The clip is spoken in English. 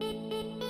Música